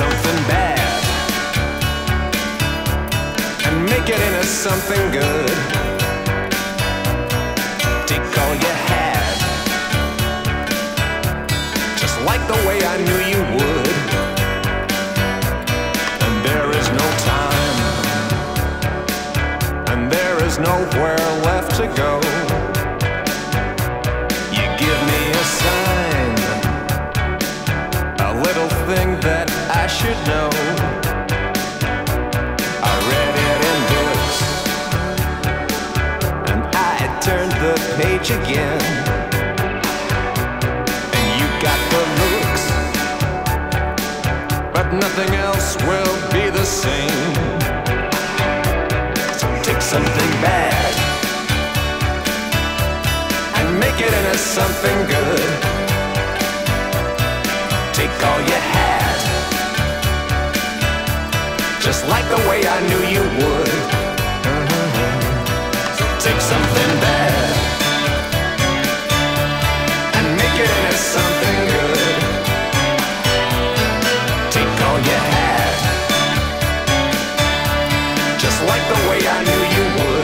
something bad and make it into something good. Way I knew you would. And there is no time, and there is nowhere left to go. You give me a sign, a little thing that I should know. I read it in books, and I turned the page again. Nothing else will be the same. So take something bad and make it into something good. Take all you had, just like the way I knew like the way I knew you would.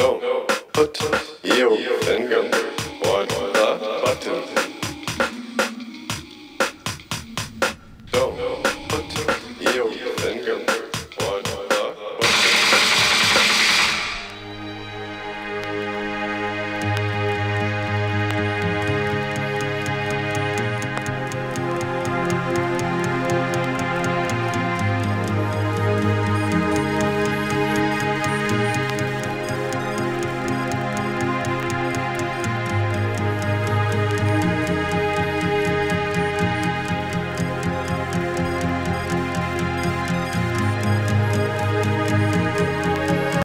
Don't put your finger